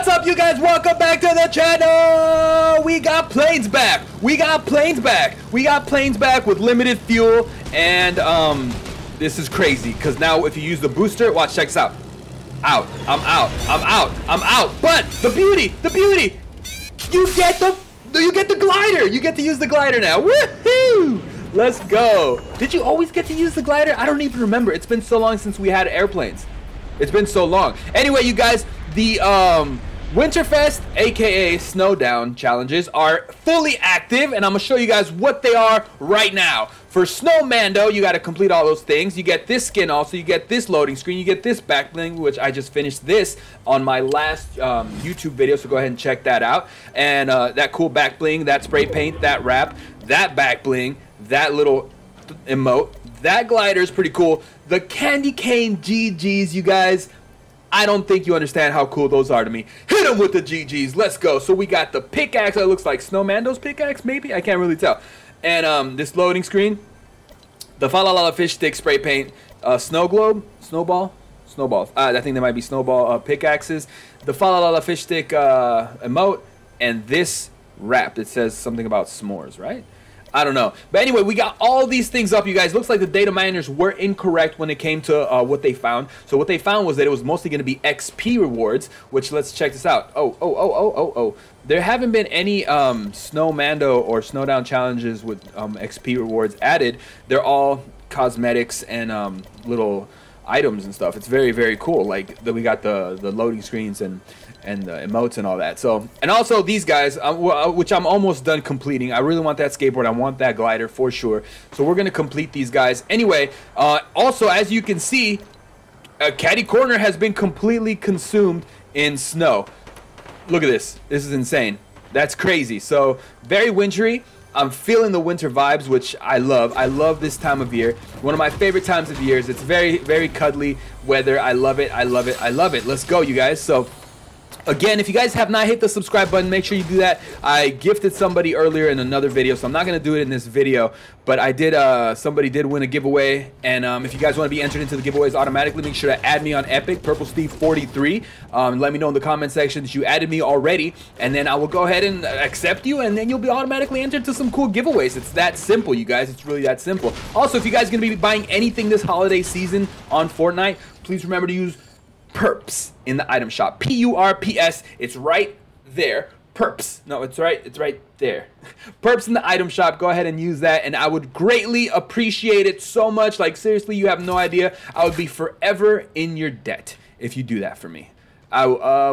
What's up, you guys? Welcome back to the channel. We got planes back. We got planes back. We got planes back with limited fuel, and um, this is crazy because now if you use the booster, watch, check this out. Out. I'm out. I'm out. I'm out. But the beauty, the beauty, you get the, you get the glider. You get to use the glider now. Woohoo! Let's go. Did you always get to use the glider? I don't even remember. It's been so long since we had airplanes. It's been so long. Anyway, you guys, the um, Winterfest, aka Snowdown challenges, are fully active, and I'm gonna show you guys what they are right now. For Snowmando, you got to complete all those things. You get this skin also. You get this loading screen. You get this back bling, which I just finished this on my last um, YouTube video, so go ahead and check that out. And uh, that cool back bling, that spray paint, that wrap, that back bling, that little emote, that glider is pretty cool. The candy cane GGs, you guys. I don't think you understand how cool those are to me. Hit them with the GGs. Let's go. So we got the pickaxe that looks like Snowmando's pickaxe, maybe? I can't really tell. And um, this loading screen, the Falalala fish stick spray paint, uh, snow globe, snowball, snowballs. Uh, I think they might be snowball uh, pickaxes. The Falalala fish stick uh, emote, and this wrap that says something about s'mores, right? I don't know. But anyway, we got all these things up, you guys. Looks like the data miners were incorrect when it came to uh, what they found. So what they found was that it was mostly going to be XP rewards, which let's check this out. Oh, oh, oh, oh, oh, oh. There haven't been any um, Snowmando or Snowdown challenges with um, XP rewards added. They're all cosmetics and um, little items and stuff. It's very, very cool. Like, the, we got the, the loading screens and and the emotes and all that. So, and also these guys, uh, uh, which I'm almost done completing. I really want that skateboard. I want that glider for sure. So we're gonna complete these guys anyway. Uh, also, as you can see, uh, Catty Corner has been completely consumed in snow. Look at this. This is insane. That's crazy. So very wintry. I'm feeling the winter vibes, which I love. I love this time of year. One of my favorite times of years. It's very, very cuddly weather. I love it. I love it. I love it. Let's go, you guys. So Again, if you guys have not hit the subscribe button, make sure you do that. I gifted somebody earlier in another video, so I'm not going to do it in this video. But I did, uh, somebody did win a giveaway. And um, if you guys want to be entered into the giveaways automatically, make sure to add me on Epic, Purple Steve 43 um, let me know in the comment section that you added me already. And then I will go ahead and accept you, and then you'll be automatically entered to some cool giveaways. It's that simple, you guys. It's really that simple. Also, if you guys are going to be buying anything this holiday season on Fortnite, please remember to use purps in the item shop. P U R P S. It's right there. Purps. No, it's right. It's right there. Purps in the item shop. Go ahead and use that, and I would greatly appreciate it so much. Like seriously, you have no idea. I would be forever in your debt if you do that for me. I, uh,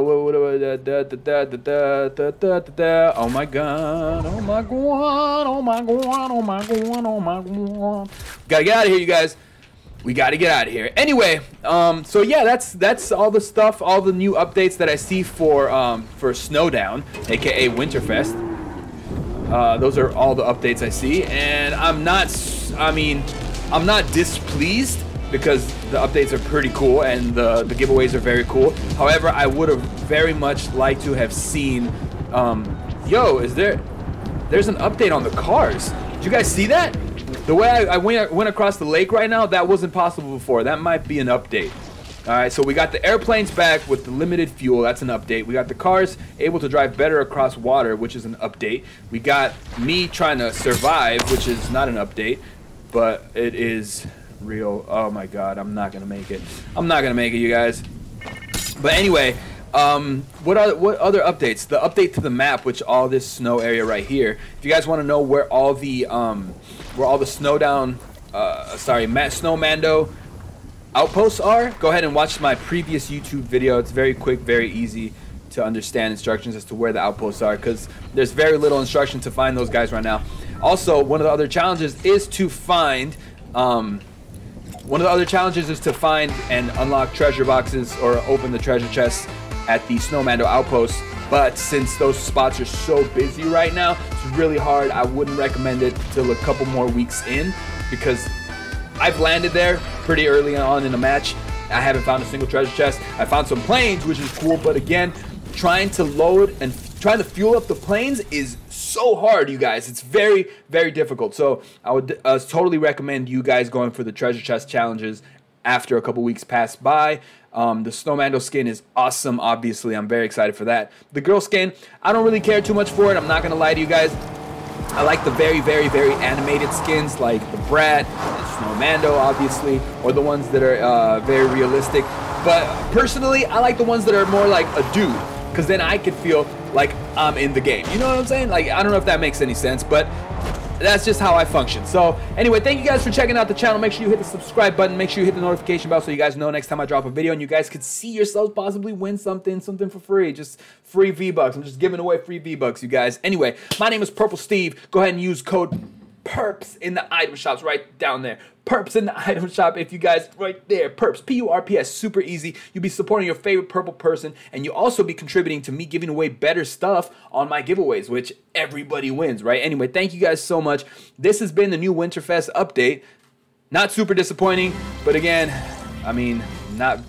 oh my god, oh my god, oh my god, oh my god, oh my god. Gotta get out of here, you guys we got to get out of here. Anyway, um, so yeah, that's that's all the stuff, all the new updates that I see for um, for Snowdown, aka Winterfest. Uh, those are all the updates I see, and I'm not. I mean, I'm not displeased because the updates are pretty cool and the the giveaways are very cool. However, I would have very much liked to have seen. Um, yo, is there? There's an update on the cars. Did you guys see that? The way I, I went, went across the lake right now, that wasn't possible before. That might be an update. All right, so we got the airplanes back with the limited fuel. That's an update. We got the cars able to drive better across water, which is an update. We got me trying to survive, which is not an update, but it is real. Oh my god, I'm not gonna make it. I'm not gonna make it, you guys. But anyway, um, what are what other updates? The update to the map, which all this snow area right here. If you guys want to know where all the um, where all the Snowdown, uh, sorry, Matt Snowmando outposts are, go ahead and watch my previous YouTube video. It's very quick, very easy to understand instructions as to where the outposts are because there's very little instruction to find those guys right now. Also, one of the other challenges is to find, um, one of the other challenges is to find and unlock treasure boxes or open the treasure chests at the Snowmando outpost. But since those spots are so busy right now, it's really hard. I wouldn't recommend it till a couple more weeks in because I've landed there pretty early on in the match. I haven't found a single treasure chest. I found some planes, which is cool, but again, trying to load and trying to fuel up the planes is so hard, you guys. It's very, very difficult. So I would uh, totally recommend you guys going for the treasure chest challenges after a couple weeks pass by. Um, the Snowmando skin is awesome. Obviously, I'm very excited for that. The girl skin, I don't really care too much for it. I'm not gonna lie to you guys. I like the very, very, very animated skins like the Brat and Snowmando, obviously, or the ones that are uh, very realistic. But personally, I like the ones that are more like a dude, because then I can feel like I'm in the game. You know what I'm saying? Like, I don't know if that makes any sense, but that's just how I function. So anyway, thank you guys for checking out the channel. Make sure you hit the subscribe button. Make sure you hit the notification bell so you guys know next time I drop a video and you guys could see yourselves possibly win something, something for free. Just free V-Bucks. I'm just giving away free V-Bucks, you guys. Anyway, my name is Purple Steve. Go ahead and use code purps in the item shops right down there. Purps in the item shop if you guys right there. Purps, P-U-R-P-S, super easy. You'll be supporting your favorite purple person and you'll also be contributing to me giving away better stuff on my giveaways, which everybody wins, right? Anyway, thank you guys so much. This has been the new Winterfest update. Not super disappointing, but again, I mean, not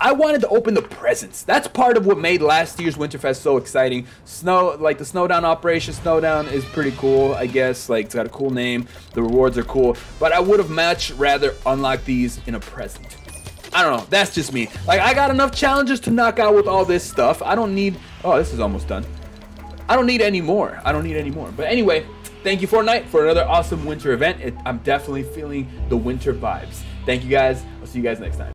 I wanted to open the presents. That's part of what made last year's Winterfest so exciting. Snow, like the Snowdown operation, Snowdown is pretty cool, I guess. Like it's got a cool name. The rewards are cool, but I would have much rather unlock these in a present. I don't know. That's just me. Like I got enough challenges to knock out with all this stuff. I don't need. Oh, this is almost done. I don't need any more. I don't need any more. But anyway, thank you Fortnite for another awesome winter event. It, I'm definitely feeling the winter vibes. Thank you guys. I'll see you guys next time.